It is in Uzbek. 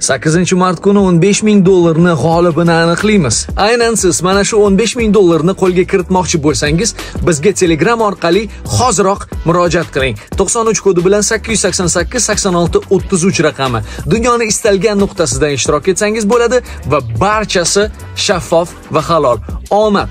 8 mart kuni 15 ming dollarni g'olibini aniqlaymiz aynan siz mana shu 15 ming dollarni qo'lga kiritmoqchi bo'lsangiz bizga telegram orqali hoziroq murojaat qiling 93 kodi bilan 888 86 33 raqami dunyoni istalgan nuqtasidan ishtirok etsangiz bo'ladi va barchasi shaffof va halol omad